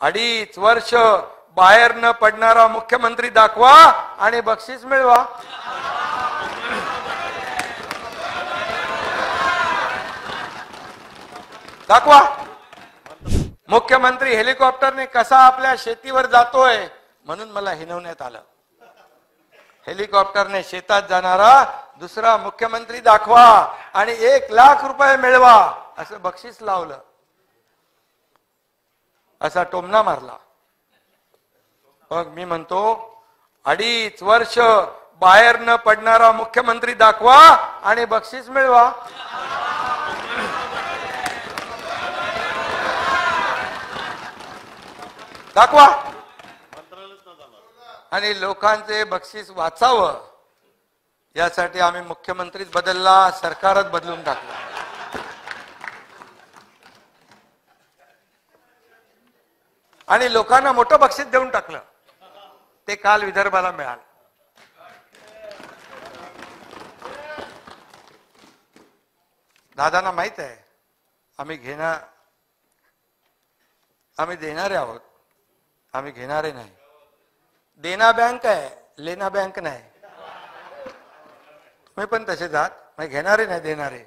अडीच वर्ष बाहेर न पडणारा मुख्यमंत्री दाखवा आणि बक्षीस मिळवा. दाखवा. मुख्यमंत्री हेलिकॉप्टरने कसा आपल्या शेतीवर जातोय म्हणून मला हिनवण्यात आलं. हेलिकॉप्टरने शेतात जाणारा दुसरा मुख्यमंत्री दाखवा आणि एक लाख रुपये मिळवा असं बक्षीस लावलं. असा टोमना मारला. मग मी म्हणतो अडीच वर्ष बाहेर न पडणारा मुख्यमंत्री दाखवा आणि बक्षीस मिळवा. दाखवा. आणि लोकांचे बक्षीस वाचावं यासाठी आम्ही मुख्यमंत्रीच बदलला सरकारच बदलून टाकलं. आणि लोकांना मोठं बक्षीस देऊन टाकलं. ते काल विदर्भाला मिळालं. दादांना माहीत आहे आम्ही घेणार आम्ही देणारे आहोत आम्ही घेणारे नाही. देना बँक आहे लेना बँक नाही. तुम्ही पण तसे जात मी घेणारे नाही देणारे.